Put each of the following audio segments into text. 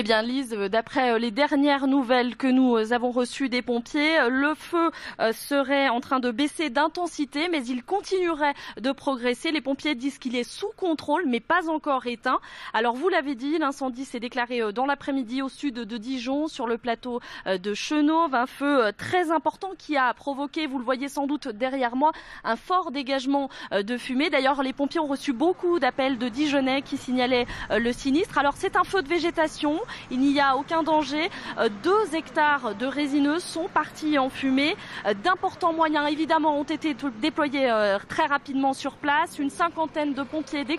Eh bien, Lise, euh, d'après euh, les dernières nouvelles que nous euh, avons reçues des pompiers, le feu serait en train de baisser d'intensité, mais il continuerait de progresser. Les pompiers disent qu'il est sous contrôle, mais pas encore éteint. Alors, vous l'avez dit, l'incendie s'est déclaré dans l'après-midi au sud de Dijon, sur le plateau de Chenauve. Un feu très important qui a provoqué, vous le voyez sans doute derrière moi, un fort dégagement de fumée. D'ailleurs, les pompiers ont reçu beaucoup d'appels de Dijonais qui signalaient le sinistre. Alors, c'est un feu de végétation il n'y a aucun danger. Euh, deux hectares de résineux sont partis en fumée. Euh, d'importants moyens, évidemment, ont été déployés euh, très rapidement sur place. Une cinquantaine de pompiers des,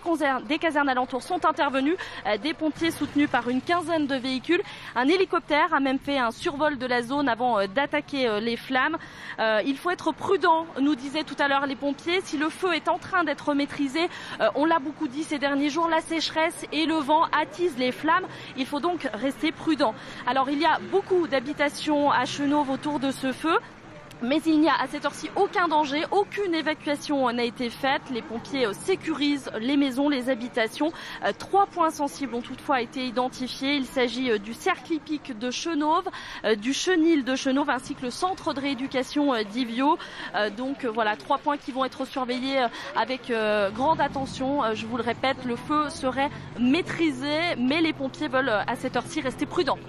casernes alentours sont intervenus. Des pompiers soutenus par une quinzaine de véhicules. Un hélicoptère a même fait un survol de la zone avant d'attaquer les flammes. Il faut être prudent, nous disaient tout à l'heure les pompiers. Si le feu est en train d'être maîtrisé, on l'a beaucoup dit ces derniers jours, la sécheresse et le vent attisent les flammes. Il faut donc rester prudent. Alors il y a beaucoup d'habitations à Chenauve autour de ce feu. Mais il n'y a à cette heure-ci aucun danger, aucune évacuation n'a été faite. Les pompiers euh, sécurisent les maisons, les habitations. Euh, trois points sensibles ont toutefois été identifiés. Il s'agit euh, du cercle hippique de Chenauve, du chenil de Chenauve ainsi que le centre de rééducation d'Ivio. Donc voilà, trois points qui vont être surveillés avec grande attention. Je vous le répète, le feu serait maîtrisé, mais les pompiers veulent à cette heure-ci rester prudents.